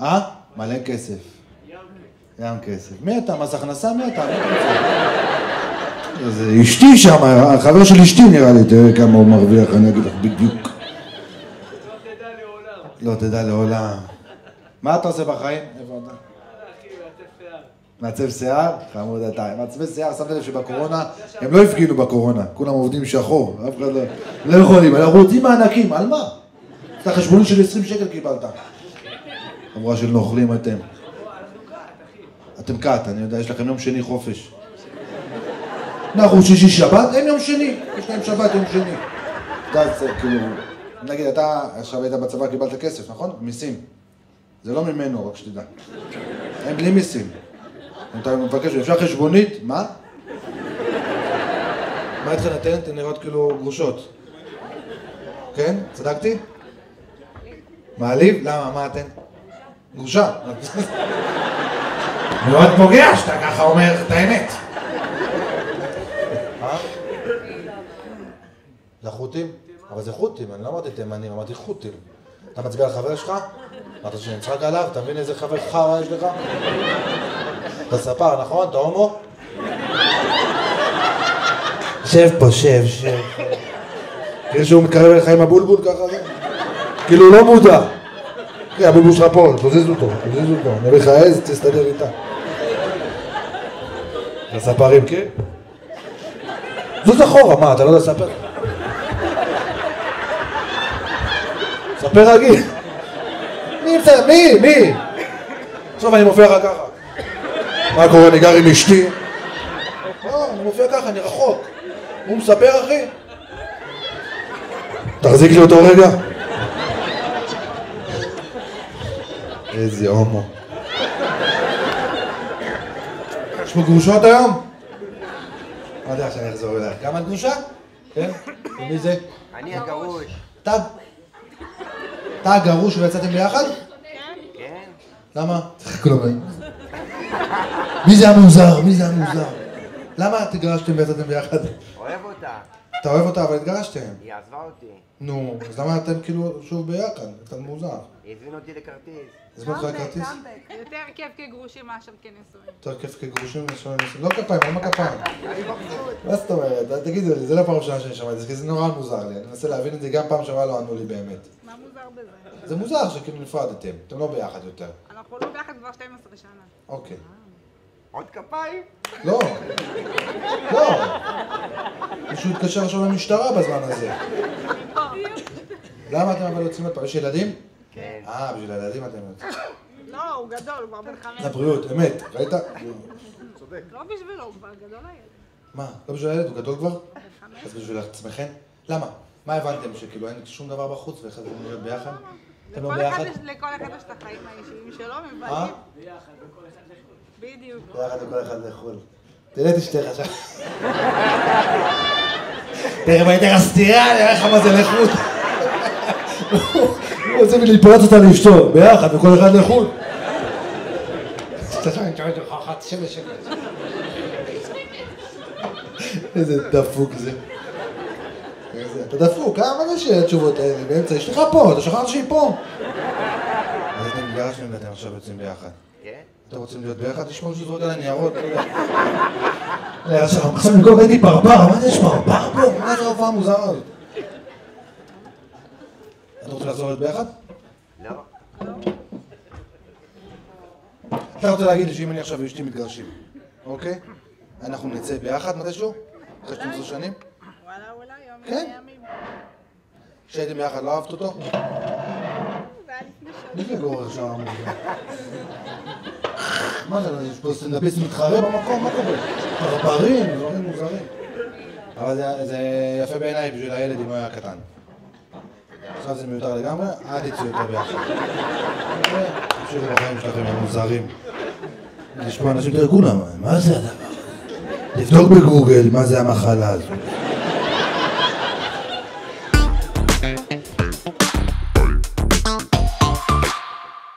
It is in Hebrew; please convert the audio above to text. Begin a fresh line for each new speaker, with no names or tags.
אה? מלא כסף. ים כסף. מי אתה? מס הכנסה? מי אתה? זה אשתי שם, החבר של אשתי נראה לי, תראה כמה הוא מרוויח, אני אגיד לך בדיוק. לא תדע לעולם. מה אתה עושה בחיים? איפה אתה? מעצב שיער? חמוד אתה. מעצבי שיער, שמת לב שבקורונה, הם לא הפגינו בקורונה, כולם עובדים שחור, אף אחד לא, לא יכולים, אנחנו רוצים מענקים, על מה? את החשבונית של 20 שקל קיבלת. חבורה של נוכלים אתם. אתם כת, אני יודע, יש לכם יום שני חופש. אנחנו שישי שבת, אין יום שני, יש להם שבת יום שני. אתה כאילו, נגיד אתה עכשיו היית בצבא קיבלת כסף, נכון? מיסים. זה לא ממנו, רק שתדע. הם בלי מיסים. אתה מבקש, אפשר חשבונית? מה? מה איתכם לתת? אתן נראות כאילו גרושות. כן? צדקתי? מעליב? למה? מה אתן? גרושה. מאוד פוגע שאתה ככה אומר את האמת. אה? זה חות'ים? אבל זה חות'ים, אני לא אמרתי תימנים, אמרתי חות'ים. אתה מצביע על חבר שלך? אמרת שנצחק עליו? אתה מבין איזה חבר חרא יש לך? אתה ספר, נכון? אתה הומו? שב פה, שב, שב. תראה שהוא מתקרב אליך עם הבולבול ככה? כאילו הוא לא מודע. תראה, הבולבול שלך פה, תזיז אותו, תזיז אותו. נביא לך עז, תסתדר איתה. לספרים, כן? זוז אחורה, מה, אתה לא יודע לספר? ספר רגיל. מי ימצא? מי? מי? עכשיו אני מופיע לך ככה. מה קורה, אני גר עם אשתי? לא, אני מופיע ככה, אני רחוק. הוא מספר, אחי? תחזיק לי אותו רגע. איזה הומו. יש פה גרושות היום? לא יודע שאני אחזור אלייך. כמה את גרושה? כן? ומי זה?
אני הגרוש.
אתה? אתה הגרוש ויצאתם ביחד?
כן?
למה? צחקו לו. מי זה המוזר? מי זה המוזר? למה התגרשתם ויצאתם ביחד?
אוהב אותה.
אתה אוהב אותה אבל התגרשתם.
היא עזבה אותי.
נו, אז למה אתם כאילו שוב ביחד? קצת מוזר.
היא הזמינה אותי לכרטיס.
הזמין אותך לכרטיס?
יותר כיף כגרושים מאשר כנשואים.
יותר כיף כגרושים ושואלים לא כפיים, למה כפיים? מה זאת אומרת? תגידו לי, זה לא פעם ראשונה שאני שומע את זה, כי זה נורא מוזר לי. אני מנסה להבין את זה, גם פעם שעברה לא ענו לי באמת.
מה מוזר בזה?
זה מוזר שכאילו נפרדתם, אתם לא ביחד יותר.
אנחנו לא ביחד כבר 12 שנה.
אוקיי.
עוד כפיים?
לא. לא. מישהו התקשר עכשיו למשטרה בזמן הזה. למה אתם אבל יוצאים לפה? יש ילדים?
כן.
אה, בשביל הילדים אתם יוצאים.
לא, הוא גדול, הוא כבר בן חמש.
לבריאות, אמת. ראית?
לא בשבילו, הוא כבר גדול הילד.
מה? לא בשביל הילד? הוא גדול כבר?
בן חמש.
אז בשביל עצמכם? למה? מה הבנתם? שכאילו אין שום דבר בחוץ והחלטתם להיות ביחד? אתם לא
לכל
ביחד?
אחד יש- לכל אחד יש את החיים האישיים שלו, הם
אה?
באים. בדיוק.
ביחד וכל אחד לחו"ל. תראה את אשתך עכשיו. תכף אני אתן לך סטירה, אני אראה לך מה זה לחו"ל. הוא רוצה להתפרץ אותה לאשתו, ביחד וכל אחד לחו"ל. איזה דפוק זה. אתה דפוק, אה? מה זה שהתשובות האלה? באמצע, אשתך פה, אתה שכחת שהיא פה. אז אתם התגרשתם ואתם עכשיו יוצאים ביחד.
כן?
אתם רוצים להיות ביחד? תשמעו שזרוק על הניירות, לא יודע. אה, עכשיו, עכשיו במקום ראיתי ברבר, מה זה יש ברבר פה? מה זה ההופעה המוזרה הזאת? רוצים לחזור להיות ביחד?
לא.
אתה רוצה להגיד לי שאם אני עכשיו ואשתי מתגרשים, אוקיי? אנחנו נצא ביחד מתישהו? אחרי 12 שנים?
וואלה, אולי יום
כן.
ימים.
כשהייתם ביחד לא אהבת אותו?
זה היה לפני שעות.
מי זה גורר שם? מה זה, יש פה סטנדאפיסט מתחרה במקום? מה קורה? ברברים, דברים מוזרים. אבל זה יפה בעיניי בשביל הילד אם הוא היה קטן. עכשיו זה מיותר לגמרי, אל תצאו יותר ביחד. תמשיכו בחיים שלכם, הם מוזרים. יש פה אנשים, תראו כולם, מה זה הדבר הזה? לבדוק בגוגל מה זה המחלה הזו.